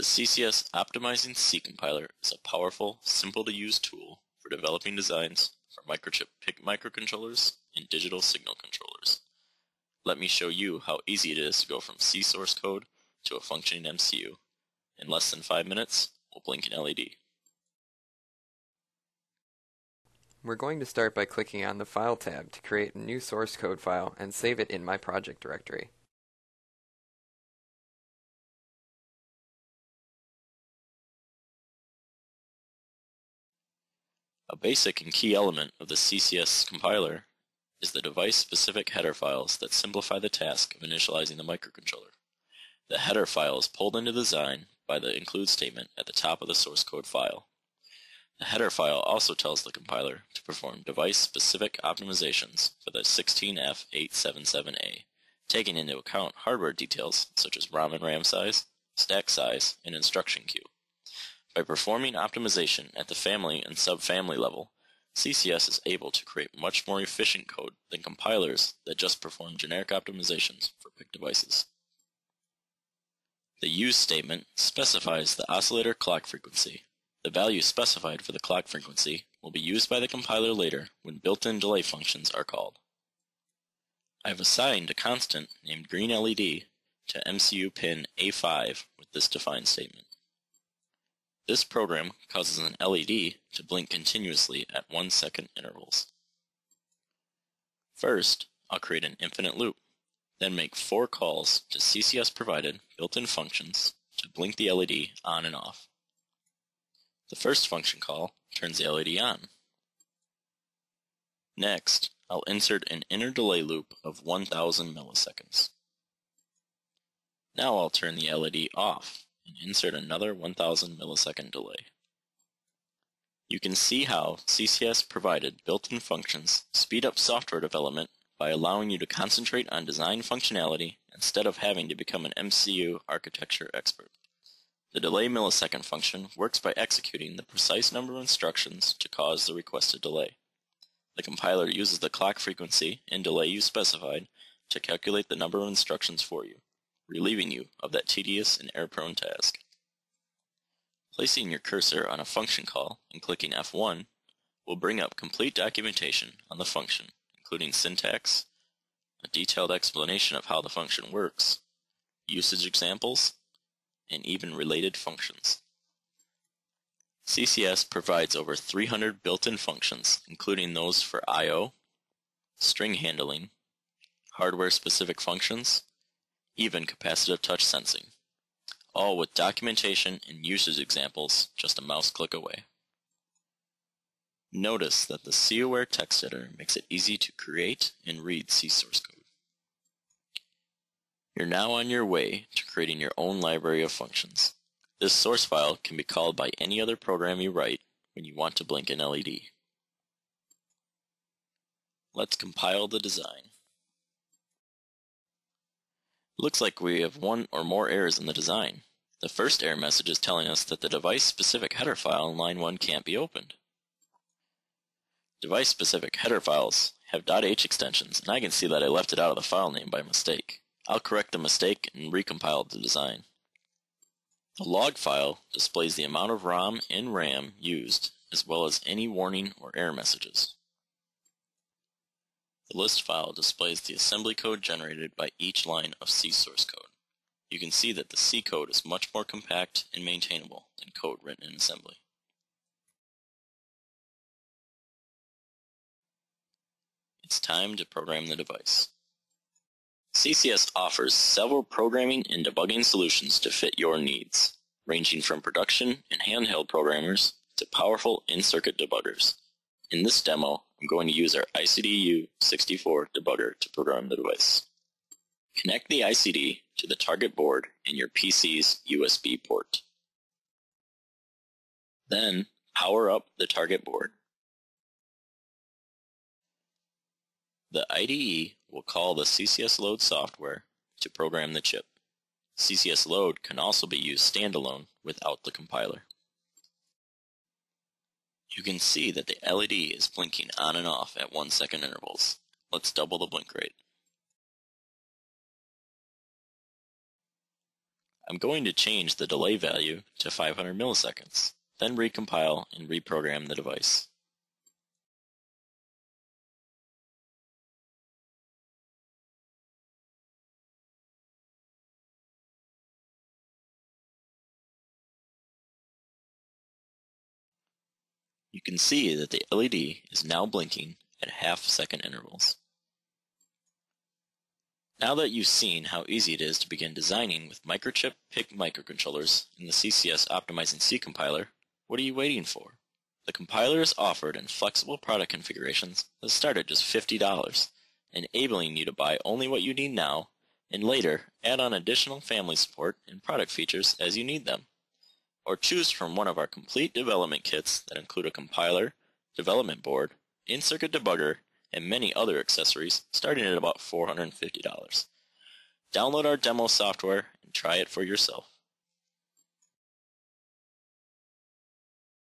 The CCS Optimizing C compiler is a powerful, simple to use tool for developing designs for microchip PIC microcontrollers and digital signal controllers. Let me show you how easy it is to go from C source code to a functioning MCU. In less than 5 minutes, we'll blink an LED. We're going to start by clicking on the File tab to create a new source code file and save it in my project directory. A basic and key element of the CCS compiler is the device-specific header files that simplify the task of initializing the microcontroller. The header file is pulled into the design by the include statement at the top of the source code file. The header file also tells the compiler to perform device-specific optimizations for the 16F877A, taking into account hardware details such as ROM and RAM size, stack size, and instruction queue. By performing optimization at the family and subfamily level, CCS is able to create much more efficient code than compilers that just perform generic optimizations for PIC devices. The use statement specifies the oscillator clock frequency. The value specified for the clock frequency will be used by the compiler later when built-in delay functions are called. I have assigned a constant named green LED to MCU pin A5 with this define statement. This program causes an LED to blink continuously at 1 second intervals. First, I'll create an infinite loop, then make four calls to CCS provided built-in functions to blink the LED on and off. The first function call turns the LED on. Next, I'll insert an inner delay loop of 1000 milliseconds. Now I'll turn the LED off and insert another 1000 millisecond delay. You can see how CCS provided built-in functions speed up software development by allowing you to concentrate on design functionality instead of having to become an MCU architecture expert. The delay millisecond function works by executing the precise number of instructions to cause the requested delay. The compiler uses the clock frequency and delay you specified to calculate the number of instructions for you relieving you of that tedious and error-prone task. Placing your cursor on a function call and clicking F1 will bring up complete documentation on the function, including syntax, a detailed explanation of how the function works, usage examples, and even related functions. CCS provides over 300 built-in functions, including those for I.O., string handling, hardware-specific functions, even capacitive touch sensing, all with documentation and usage examples just a mouse click away. Notice that the COware text editor makes it easy to create and read C source code. You're now on your way to creating your own library of functions. This source file can be called by any other program you write when you want to blink an LED. Let's compile the design. Looks like we have one or more errors in the design. The first error message is telling us that the device-specific header file in line 1 can't be opened. Device-specific header files have .h extensions, and I can see that I left it out of the file name by mistake. I'll correct the mistake and recompile the design. The log file displays the amount of ROM and RAM used, as well as any warning or error messages. The list file displays the assembly code generated by each line of C source code. You can see that the C code is much more compact and maintainable than code written in assembly. It's time to program the device. CCS offers several programming and debugging solutions to fit your needs, ranging from production and handheld programmers to powerful in-circuit debuggers. In this demo, I'm going to use our ICD-U64 debugger to program the device. Connect the ICD to the target board in your PC's USB port. Then, power up the target board. The IDE will call the CCS Load software to program the chip. CCS Load can also be used standalone without the compiler. You can see that the LED is blinking on and off at 1 second intervals. Let's double the blink rate. I'm going to change the delay value to 500 milliseconds, then recompile and reprogram the device. You can see that the LED is now blinking at half second intervals. Now that you've seen how easy it is to begin designing with microchip PIC microcontrollers in the CCS Optimizing C compiler, what are you waiting for? The compiler is offered in flexible product configurations that start at just $50, enabling you to buy only what you need now and later add on additional family support and product features as you need them or choose from one of our complete development kits that include a compiler, development board, in-circuit debugger, and many other accessories starting at about $450. Download our demo software and try it for yourself.